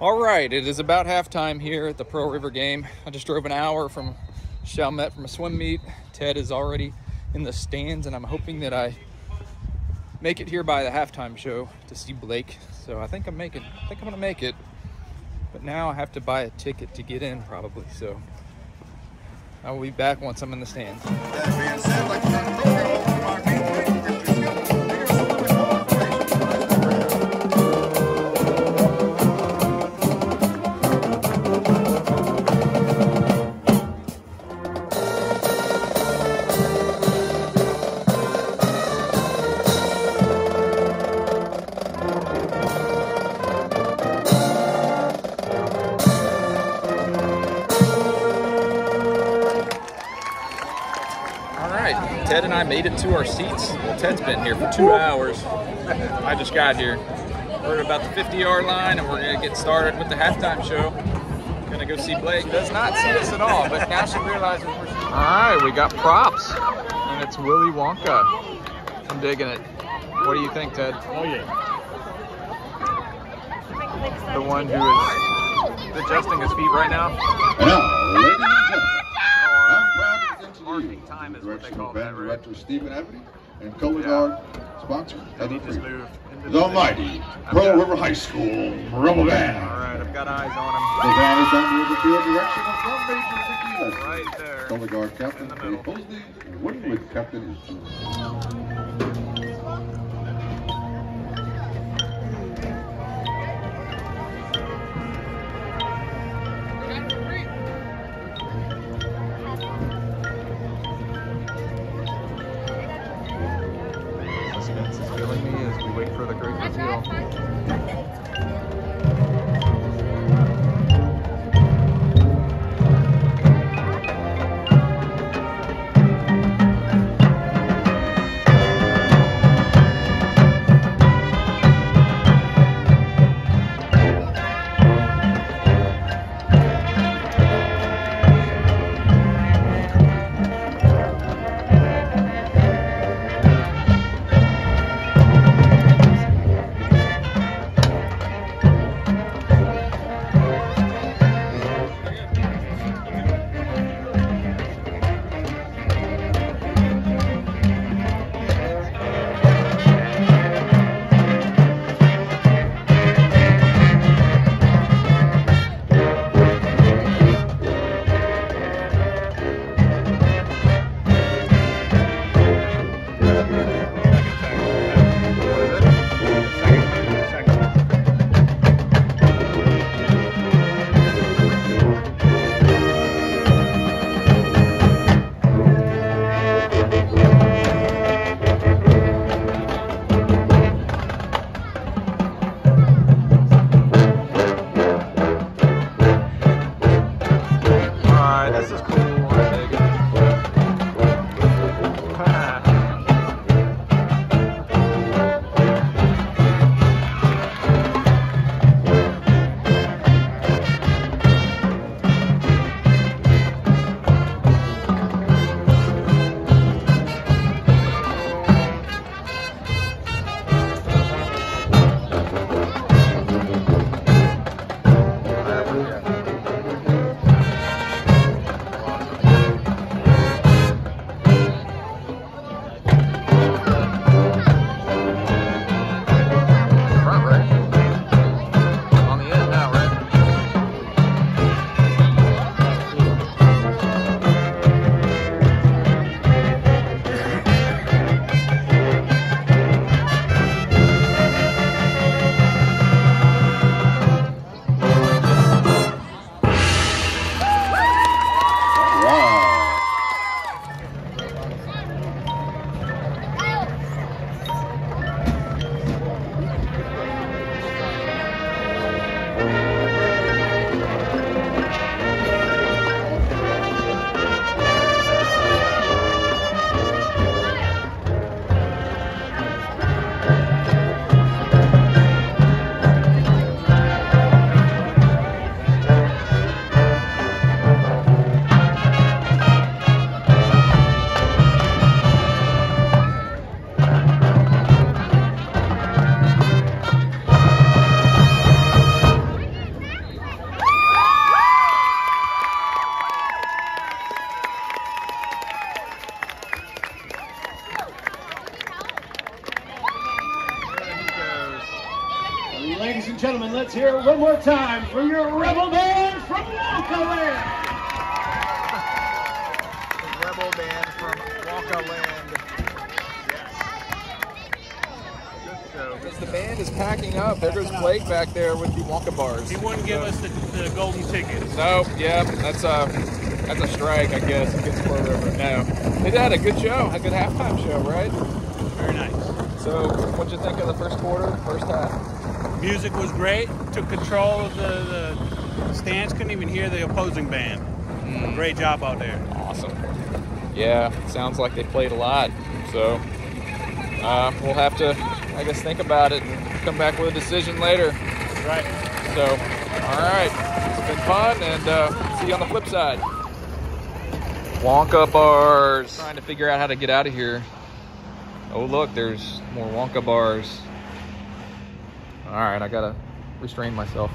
All right, it is about halftime here at the Pearl River game. I just drove an hour from Chalmette from a swim meet. Ted is already in the stands, and I'm hoping that I make it here by the halftime show to see Blake. So I think I'm making. I think I'm gonna make it. But now I have to buy a ticket to get in, probably. So I will be back once I'm in the stands. Ted and I made it to our seats. Well, Ted's been here for two hours. I just got here. We're at about the 50 yard line and we're gonna get started with the halftime show. Gonna go see Blake. Does not see us at all, but now she realizes we're All right, we got props, and it's Willy Wonka. I'm digging it. What do you think, Ted? Oh yeah. The one who is adjusting his feet right now. And now, ladies and gentlemen, I'm proud to present to Marking you time is what they call that, band right? director Stephen Ebony and color guard sponsor Heather Freeman. The the almighty Pearl River High School Rebel All Band. right, I've got eyes on The him. band is under the field direction of drum major Vicky Right there. Color guard captain In Dave middle. And with captain is the great reveal. Let's hear it one more time for your rebel band from Wonka Land. Rebel band from Wonka Land. As the band is packing up, there goes Blake back there with the Wonka bars. He wouldn't give us the, the golden ticket. No, yeah, that's a that's a strike, I guess, against Pearl River. No, they had a good show, a good halftime show, right? Very nice. So, what'd you think of the first quarter, first half? Music was great. Took control of the, the stands. Couldn't even hear the opposing band. Great job out there. Awesome. Yeah, sounds like they played a lot. So, uh, we'll have to, I guess, think about it and come back with a decision later. Right. So, all right, it's been fun, and uh, see you on the flip side. Wonka bars. Trying to figure out how to get out of here. Oh, look, there's more Wonka bars. All right, I gotta restrain myself.